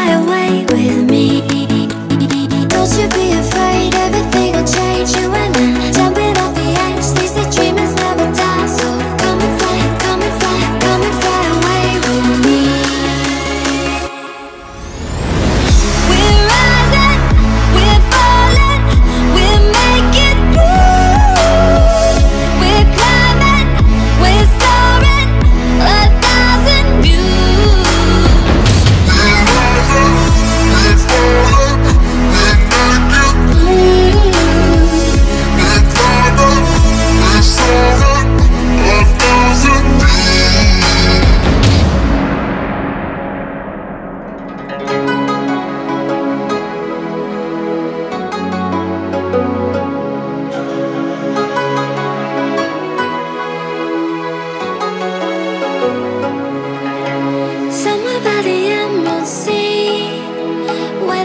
fly away with me.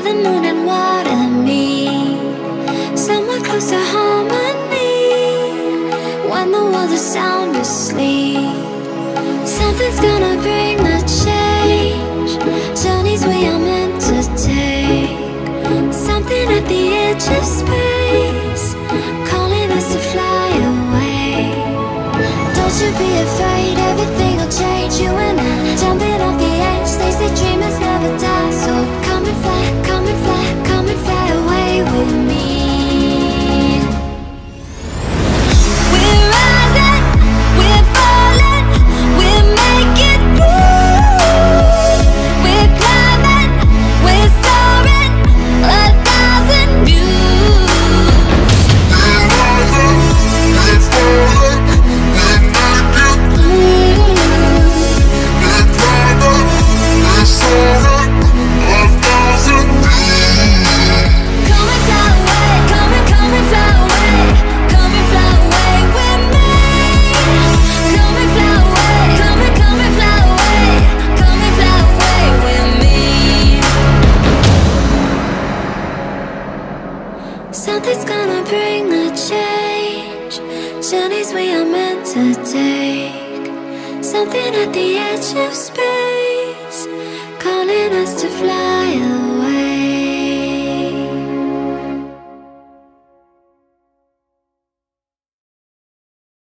the moon and what I need. Somewhere close to harmony. When the world is sound asleep, something's gonna bring the change. bring the change. Journeys we are meant to take. Something at the edge of space, calling us to fly away.